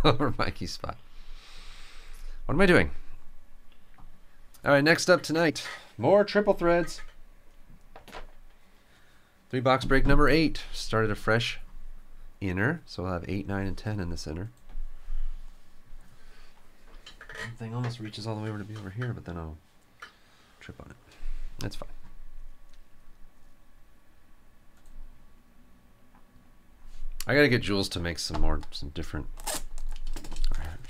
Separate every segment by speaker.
Speaker 1: over Mikey's spot. What am I doing? All right, next up tonight, more triple threads. Three box break number eight. Started a fresh inner, so we'll have eight, nine, and ten in this inner. Thing almost reaches all the way over to be over here, but then I'll trip on it. That's fine. I gotta get Jules to make some more, some different.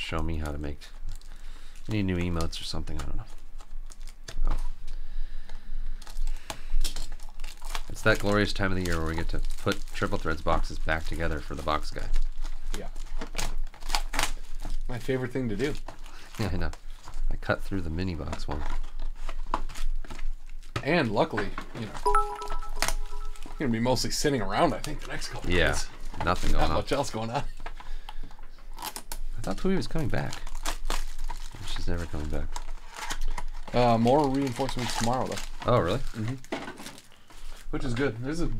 Speaker 1: Show me how to make. Need new emotes or something. I don't know. Oh. It's that glorious time of the year where we get to put triple threads boxes back together for the box guy.
Speaker 2: Yeah. My favorite thing to do.
Speaker 1: Yeah, I know. I cut through the mini box one.
Speaker 2: And luckily, you know, you're gonna be mostly sitting around. I think the next couple.
Speaker 1: Yeah,
Speaker 2: days.
Speaker 1: nothing going
Speaker 2: Not
Speaker 1: on.
Speaker 2: much else going on.
Speaker 1: I thought Pui was coming back. She's never coming back.
Speaker 2: Uh, more reinforcements tomorrow though,
Speaker 1: Oh, really?
Speaker 2: which is good. There's a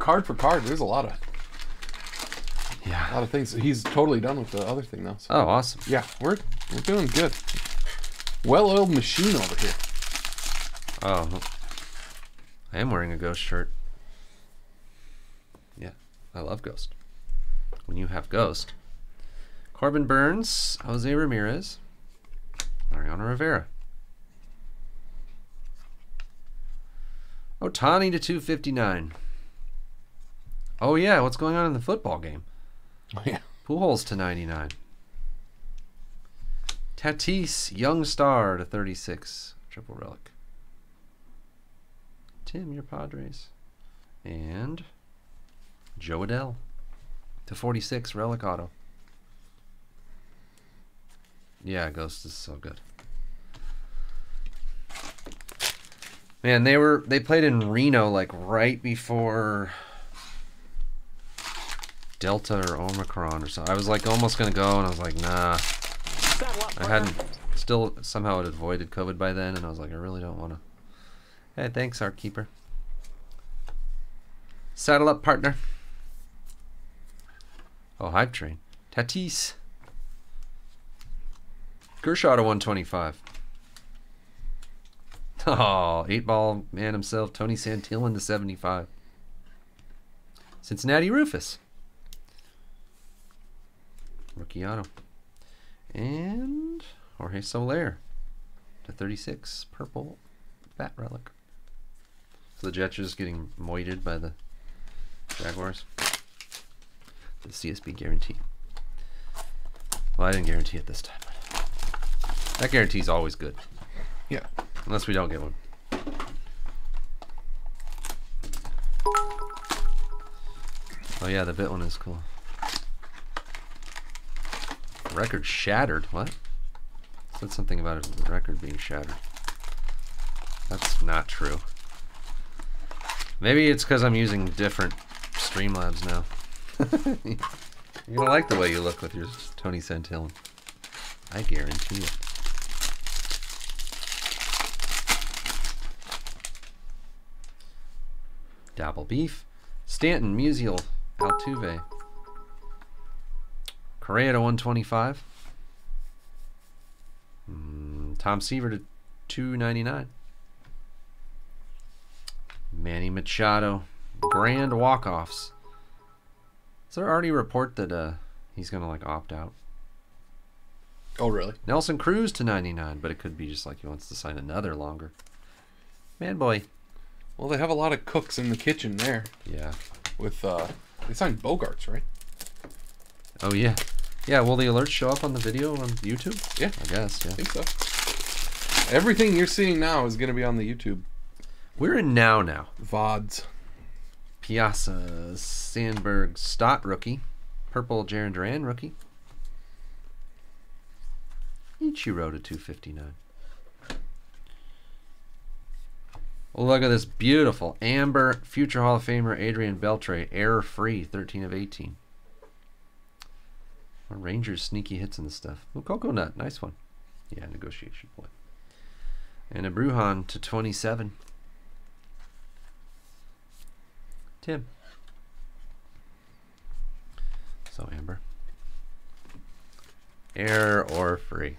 Speaker 2: card for card. There's a lot of
Speaker 1: yeah, a
Speaker 2: lot of things. He's totally done with the other thing though. So.
Speaker 1: Oh, awesome.
Speaker 2: Yeah, we're we're doing good. Well-oiled machine over here.
Speaker 1: Oh, I am wearing a Ghost shirt. Yeah, I love Ghost. When you have Ghost, Corbin Burnes, Jose Ramirez, Mariano Rivera. Ohtani to 259. Oh, yeah, what's going on in the football game?
Speaker 2: Oh yeah.
Speaker 1: Pujols to 99. Tatis, Young Star to 36. Triple relic. Tim, your Padres. And Jo Adell to 46. Relic auto. Yeah, Ghost is so good. Man, they were they played in Reno like right before Delta or Omicron or something. I was like almost gonna go, and I was like, nah. I hadn't still somehow had avoided COVID by then, and I was like, I really don't want to. Hey, thanks, our Keeper. Saddle up, partner. Oh, hype train. Tatis. Kershaw to 125. Oh, eight ball man himself, Tony Santillan to 75. Cincinnati Rufus. Rookie auto. And Jorge Soler to 36. Purple bat relic. So the Jets are just getting moited by the Jaguars. The CSB guarantee. Well, I didn't guarantee it this time. That guarantee's always good.
Speaker 2: Yeah.
Speaker 1: Unless we don't get one. Oh yeah, the bit one is cool. Record shattered. What? Said something about a record being shattered. That's not true. Maybe it's because I'm using different Streamlabs now. You're gonna like the way you look with your Tony Santillan. I guarantee it. Dabble Beef, Stanton, Musial, Altuve, Correa to 125, mm, Tom Seaver to 299, Manny Machado, grand walk-offs. Is there already a report that uh, he's gonna like opt out?
Speaker 2: Oh really?
Speaker 1: Nelson Cruz to 99, but it could be just like he wants to sign another longer. Man, boy.
Speaker 2: Well, they have a lot of cooks in the kitchen there.
Speaker 1: Yeah.
Speaker 2: With uh, they signed Bogaerts, right?
Speaker 1: Oh yeah. Yeah. Will the alerts show up on the video on YouTube?
Speaker 2: Yeah.
Speaker 1: I guess. Yeah.
Speaker 2: I think so. Everything you're seeing now is gonna be on the YouTube
Speaker 1: We're in now now.
Speaker 2: vods.
Speaker 1: Piazza, Sandberg, Stott rookie, purple Jarren Duran rookie. Ichiro to 259. Oh, look at this beautiful amber future Hall of Famer Adrian Beltre, error free, 13 of 18. Rangers sneaky hits the stuff. Oh, Coconut, nice one. Yeah, negotiation point. And a Brujan to 27. Tim. So Amber. Air or free.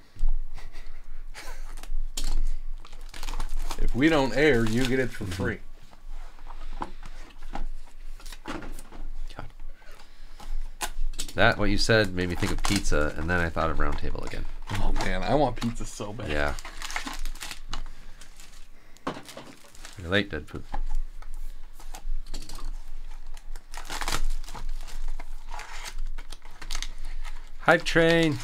Speaker 2: If we don't air, you get it for
Speaker 1: Mm-hmm.
Speaker 2: free.
Speaker 1: God. That what you said made me think of pizza, and then I thought of round table again.
Speaker 2: Oh man, I want pizza so bad.
Speaker 1: Yeah. You're late, dead poop. Hype train.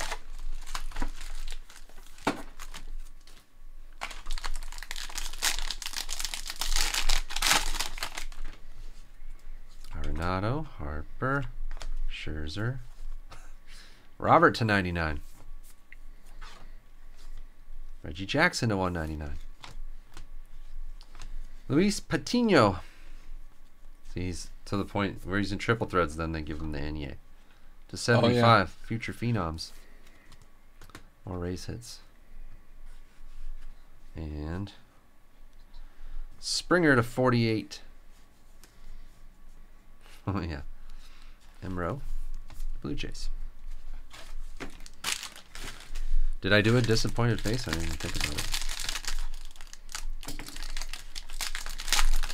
Speaker 1: Scherzer, Robert to 99. Reggie Jackson to 199. Luis Patino. He's to the point where he's in triple threads, then they give him the NEA. To 75, future phenoms. More race hits. And Springer to 48. Oh, yeah. Emro, Blue Jays. Did I do a disappointed face? I didn't even think about it.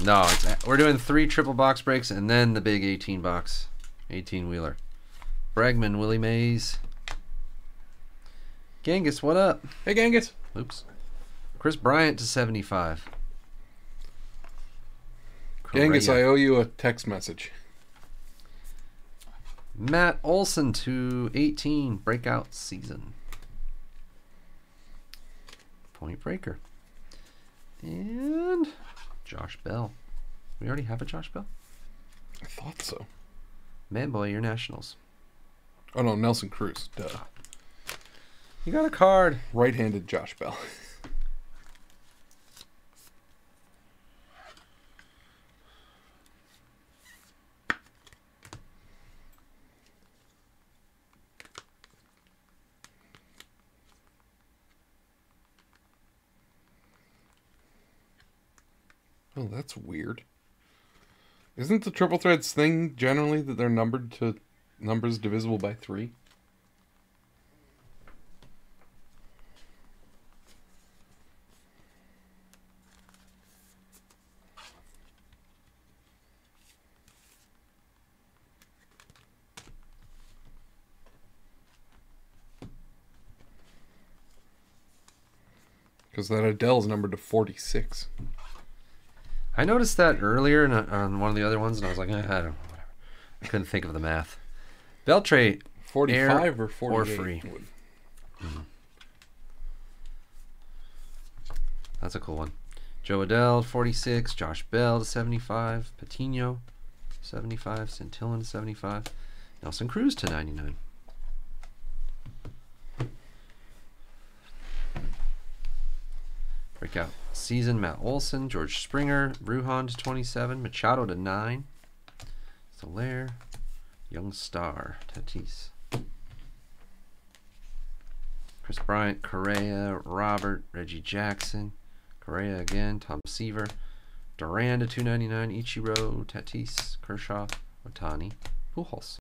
Speaker 1: No, it's, we're doing three triple box breaks and then the big 18 box, 18 wheeler. Bregman, Willie Mays. Genghis, what up?
Speaker 2: Hey, Genghis.
Speaker 1: Oops. Kris Bryant to 75.
Speaker 2: Genghis, I owe you a text message.
Speaker 1: Matt Olson to 18. Breakout season. Point breaker. And Josh Bell. We already have a Josh Bell?
Speaker 2: I thought so.
Speaker 1: Man boy, your nationals.
Speaker 2: Oh no, Nelson Cruz. Duh.
Speaker 1: You got a card.
Speaker 2: Right-handed Josh Bell. Oh, that's weird. Isn't the triple threads thing generally that they're numbered to numbers divisible by three? Because that Adell's numbered to 46.
Speaker 1: I noticed that earlier on one of the other ones, and I was like, eh, I don't know, whatever. I couldn't think of the math. Beltre,
Speaker 2: 45 or
Speaker 1: or
Speaker 2: 48?
Speaker 1: free.
Speaker 2: would-
Speaker 1: that's a cool one. Jo Adell, 46. Josh Bell to 75. Patino, 75. Santillan to 75. Nelson Cruz to 99. Breakout season Matt Olson, George Springer, Ruhan to 27, Machado to 9, Soler, Young Star, Tatis. Kris Bryant, Correa, Robert, Reggie Jackson, Correa again, Tom Seaver, Duran to 299, Ichiro, Tatis, Kershaw, Ohtani, Pujols.